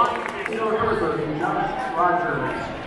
Mike Taylor Roger.